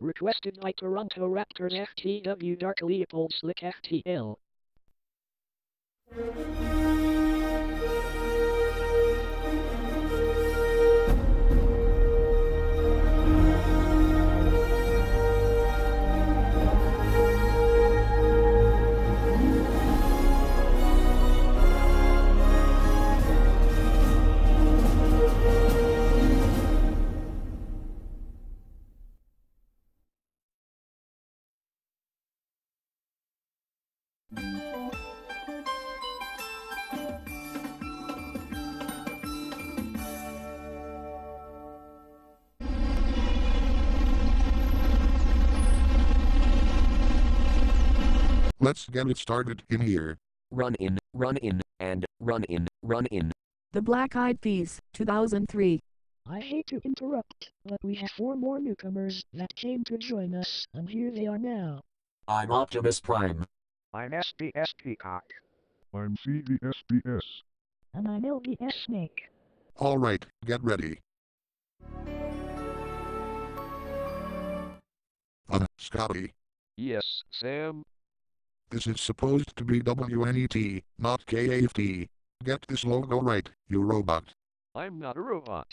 Requested by Toronto Raptors FTW Dark Leopold Slick FTL. Let's get it started in here. Run in, run in, and run in, run in. The Black Eyed Peas, 2003. I hate to interrupt, but we have four more newcomers that came to join us, and here they are now. I'm Optimus Prime. I'm SBS Peacock. I'm CVSBS. And I'm LBS Snake. All right, get ready. Uh, Scotty, Yes, Sam. This is supposed to be WNET, not KAFT. Get this logo right, you robot. I'm not a robot.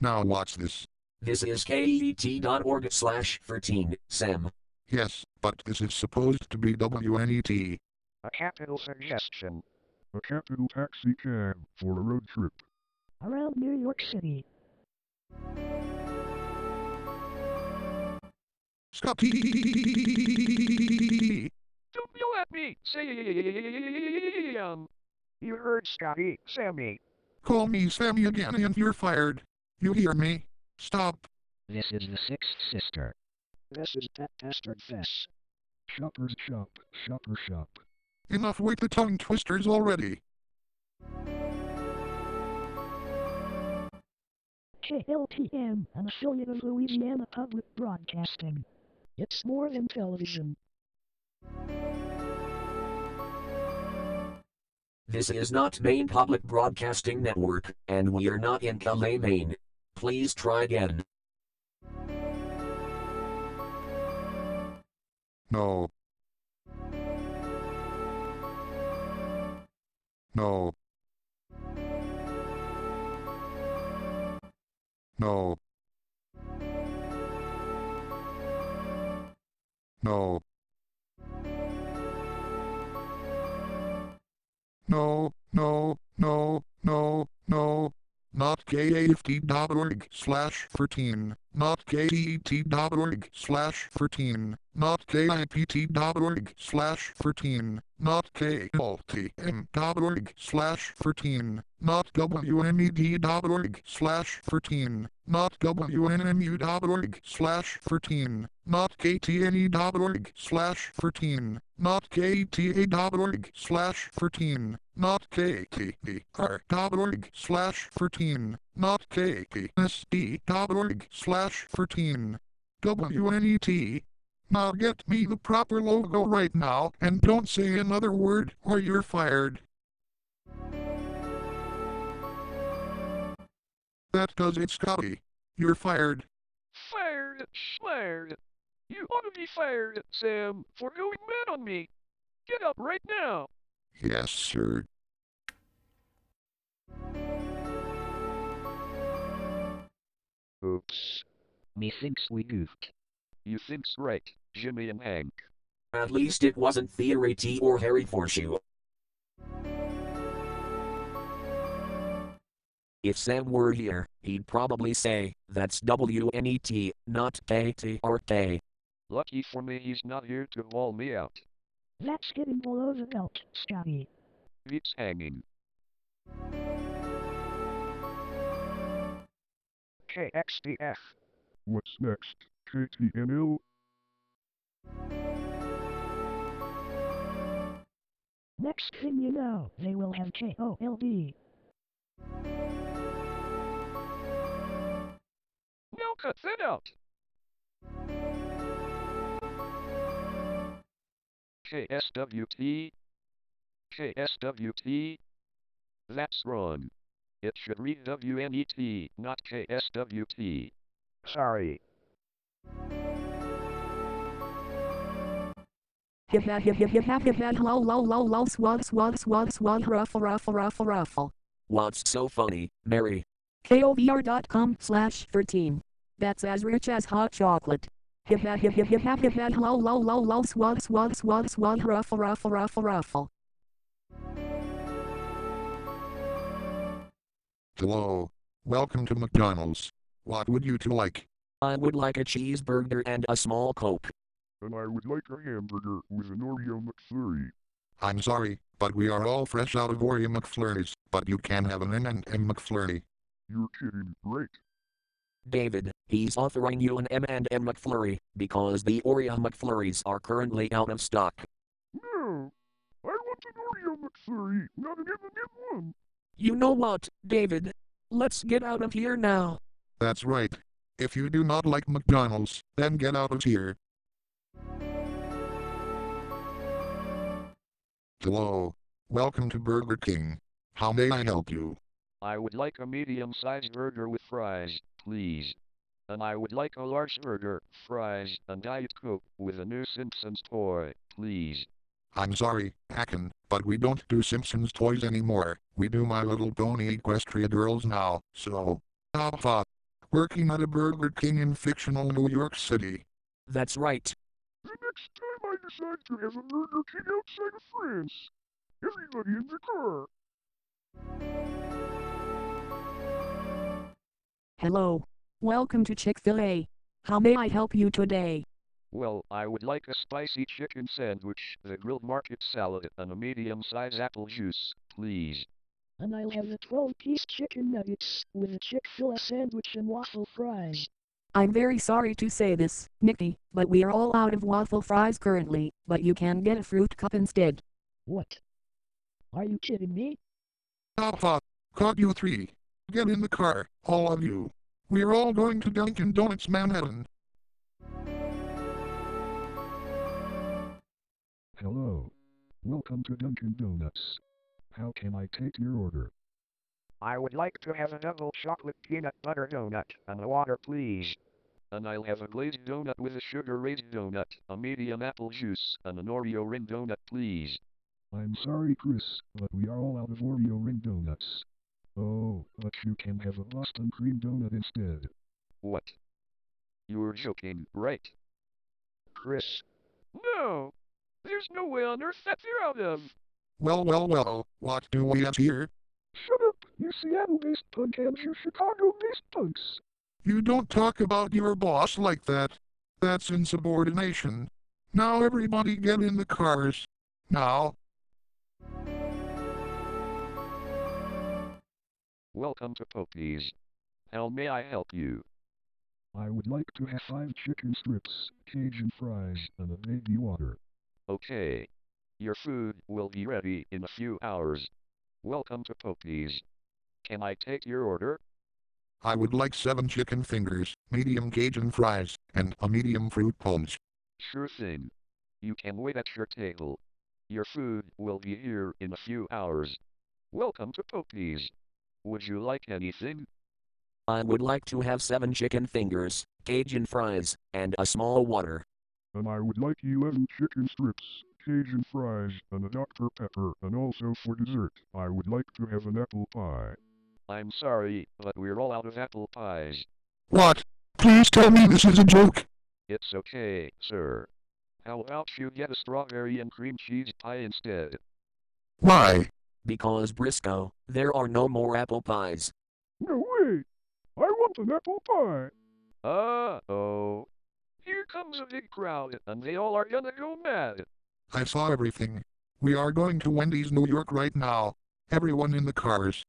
Now watch this. This is ket.org slash 13, Sam. Yes, but this is supposed to be WNET. A capital suggestion. A capital taxi cab for a road trip. Around New York City. Scotty! Don't yell at me, Sam. You heard Scotty, Sammy. Call me Sammy again and you're fired. You hear me? Stop. This is the sixth sister. This is Pet Bastard Fess. Shoppers shop, shopper shop. Enough with the tongue twisters already. KLTM, an affiliate of Louisiana Public Broadcasting. It's more than television. This is not Maine Public Broadcasting Network, and we are not in Calais, Maine. Please try again. No. No. No. No. No, no, no, no, no. Not KAFT.org slash 13. Not KET.org slash 13. Not KIPT.org slash 13. Not KLTM.org slash 13. Not WNED.org slash 13. Not WNMU.org slash 13. Not KTNE.org slash 13. Not KTA.org slash 13. Not KTDR.org slash 13. Not KPSD.org slash 13. WNET. Now get me the proper logo right now, and don't say another word, or you're fired. That does it, Scotty. You're fired. Fired, fired. You ought to be fired, Sam, for going mad on me. Get up right now. Yes, sir. Oops. Methinks we goofed. You think's right, Jimmy and Hank. At least it wasn't Theory T or Harry Forshoe. If Sam were here, he'd probably say, that's WNET, not KTRK. Lucky for me he's not here to haul me out. That's getting below the belt, Scotty. It's hanging. KXDF. What's next? KTNL? Next thing you know, they will have KOLD. Now cut that out. KSWT. KSWT. That's wrong. It should read WNET, not KSWT. Sorry. Hip hip hip hip hip hip hip hip low low low low swag swag swag swag ruffle ruffle ruffle ruffle. What's so funny, Mary? KOVR.com slash 13. That's as rich as hot chocolate. Hip hip hip hip hip hip hip hip low low low low swag swag swag swag ruffle ruffle ruffle ruffle. Hello. Welcome to McDonald's. What would you two like? I would like a cheeseburger and a small Coke. And I would like a hamburger with an Oreo McFlurry. I'm sorry, but we are all fresh out of Oreo McFlurries, but you can have an M&M McFlurry. You're kidding, right? David, he's offering you an M&M McFlurry because the Oreo McFlurries are currently out of stock. No! I want an Oreo McFlurry, not an M&M one. You know what, David? Let's get out of here now. That's right. If you do not like McDonald's, then get out of here. Hello. Welcome to Burger King. How may I help you? I would like a medium-sized burger with fries, please. And I would like a large burger, fries, and Diet Coke with a new Simpsons toy, please. I'm sorry, Hacken, but we don't do Simpsons toys anymore. We do My Little Pony Equestria Girls now, so. Alpha. Working at a Burger King in fictional New York City. That's right. The next time I decide to have a Burger King outside of France, everybody in the car. Hello. Welcome to Chick-fil-A. How may I help you today? Well, I would like a spicy chicken sandwich, the grilled market salad, and a medium-sized apple juice, please. And I'll have the 12-piece chicken nuggets with a Chick-fil-A sandwich and waffle fries. I'm very sorry to say this, Nicky, but we are all out of waffle fries currently, but you can get a fruit cup instead. What? Are you kidding me? Alpha. Caught you three. Get in the car, all of you. We're all going to Dunkin' Donuts Manhattan. Hello. Welcome to Dunkin' Donuts. How can I take your order? I would like to have a double chocolate peanut butter donut and a water, please. And I'll have a glazed donut with a sugar raised donut, a medium apple juice, and an Oreo ring donut, please. I'm sorry, Chris, but we are all out of Oreo ring donuts. Oh, but you can have a Boston cream donut instead. What? You're joking, right? Chris. No! There's no way on earth that they're out of. Well, well, well, what do we have here? Shut up, you Seattle-based punk and you Chicago-based punks. You don't talk about your boss like that. That's insubordination. Now everybody get in the cars. Now. Welcome to Pokies. How may I help you? I would like to have five chicken strips, Cajun fries, and a baby water. Okay. Your food will be ready in a few hours. Welcome to Pokies. Can I take your order? I would like seven chicken fingers, medium Cajun fries, and a medium fruit punch. Sure thing. You can wait at your table. Your food will be here in a few hours. Welcome to Pokies. Would you like anything? I would like to have seven chicken fingers, Cajun fries, and a small water. And I would like 11 chicken strips, Cajun fries, and a Dr. Pepper, and also for dessert, I would like to have an apple pie. I'm sorry, but we're all out of apple pies. What? Please tell me this is a joke. It's okay, sir. How about you get a strawberry and cream cheese pie instead? Why? Because Briscoe, there are no more apple pies. No way! I want an apple pie! Uh-oh. Here comes a big crowd, and they all are gonna go mad. I saw everything. We are going to Wendy's New York right now. Everyone in the cars.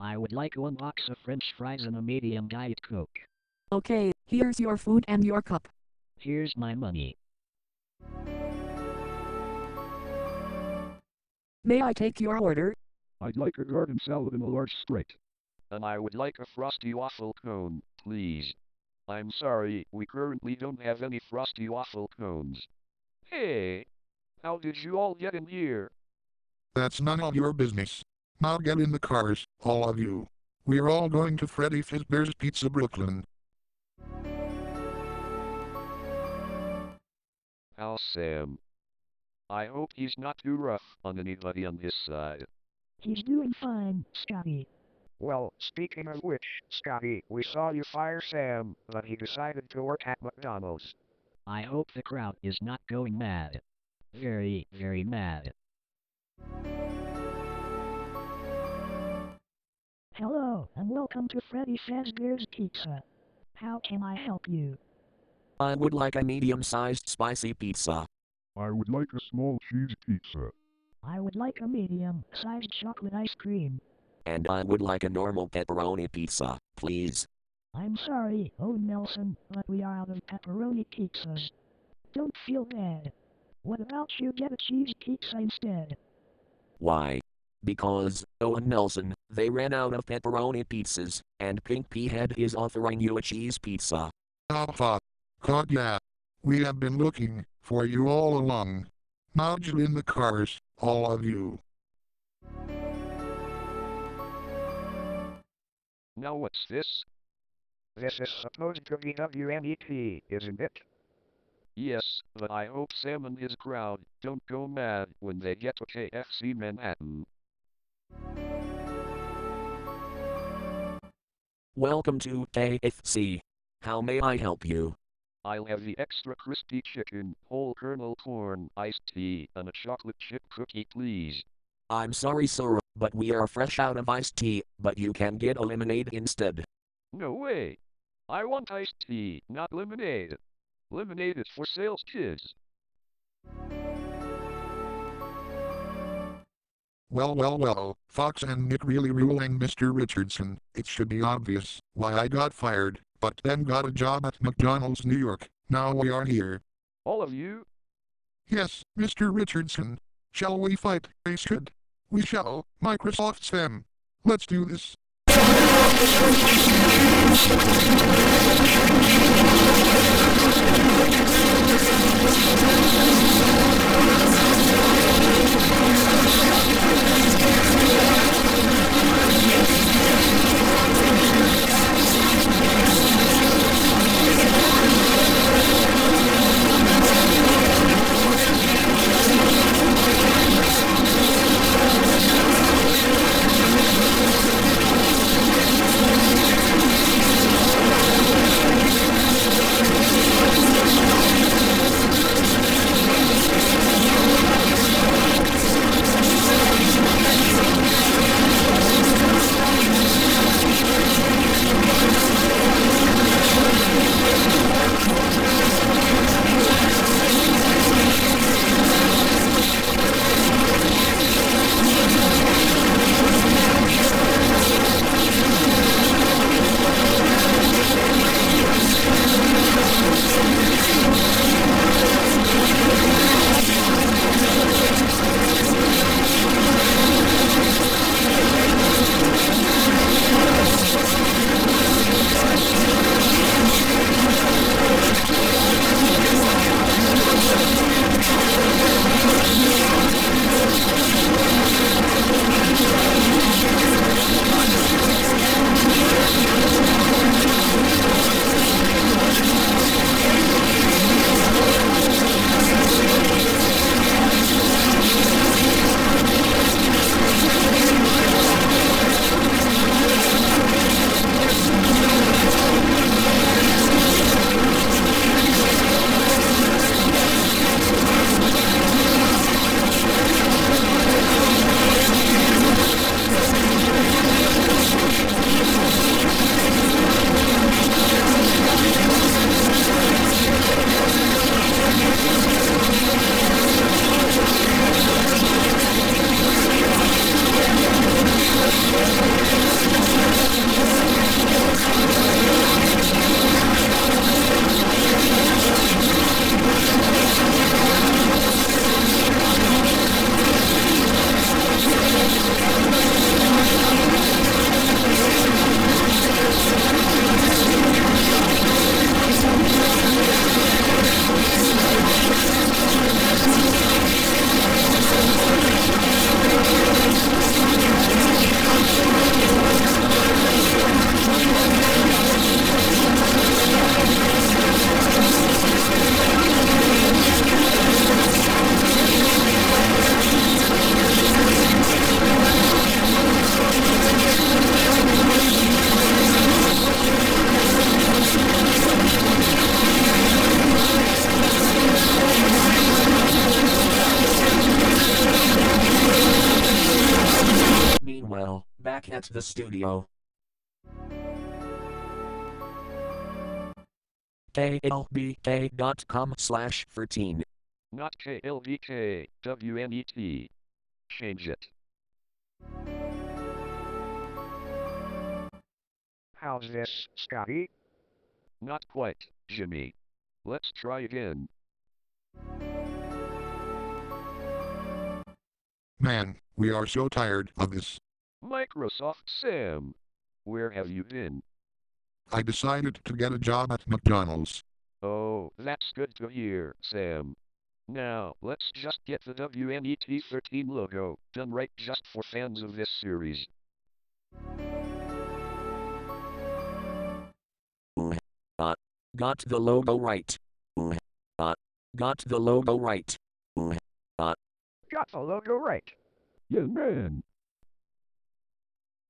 I would like one box of french fries and a medium Diet Coke. Okay, here's your food and your cup. Here's my money. May I take your order? I'd like a garden salad and a large Sprite. And I would like a frosty waffle cone, please. I'm sorry, we currently don't have any frosty waffle cones. Hey! How did you all get in here? That's none of your business. Now get in the cars, all of you. We're all going to Freddy Fazbear's Pizza Brooklyn. How's Sam? I hope he's not too rough on anybody on this side. He's doing fine, Scotty. Well, speaking of which, Scotty, we saw you fire Sam, but he decided to work at McDonald's. I hope the crowd is not going mad. Very, very mad. Hello, and welcome to Freddy Fazbear's Pizza. How can I help you? I would like a medium-sized spicy pizza. I would like a small cheese pizza. I would like a medium-sized chocolate ice cream. And I would like a normal pepperoni pizza, please. I'm sorry, oh Nelson, but we are out of pepperoni pizzas. Don't feel bad. What about you get a cheese pizza instead? Why? Because, Owen Nelson, they ran out of pepperoni pizzas, and Pink Pea Head is offering you a cheese pizza. Alpha. God yeah. We have been looking for you all along. Now get in the cars, all of you. Now what's this? This is supposed to be WNEP, isn't it? Yes, but I hope Sam and his crowd don't go mad when they get to KFC Manhattan. Welcome to KFC. How may I help you? I'll have the extra crispy chicken, whole kernel corn, iced tea, and a chocolate chip cookie, please. I'm sorry, sir, but we are fresh out of iced tea, but you can get a lemonade instead. No way. I want iced tea, not lemonade. Lemonade is for sales kids. Well, well, well, Fox and Nick really ruling Mr. Richardson. It should be obvious why I got fired, but then got a job at McDonald's New York. Now we are here. All of you? Yes, Mr. Richardson. Shall we fight? We should. We shall, Microsoft Sam. Let's do this. At the studio. klbk.com slash 13. Not KLVK, WNET. Change it. How's this, Scotty? Not quite, Jimmy. Let's try again. Man, we are so tired of this. Microsoft Sam. Where have you been? I decided to get a job at McDonald's. Oh, that's good to hear, Sam. Now, let's just get the WNET 13 logo done right just for fans of this series. Got the logo right. Uh, got the logo right. Got the logo right. Yeah, man.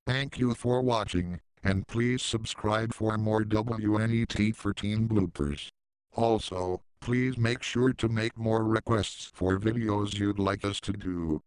Thank you for watching, and please subscribe for more WNET 13 bloopers. Also, please make sure to make more requests for videos you'd like us to do.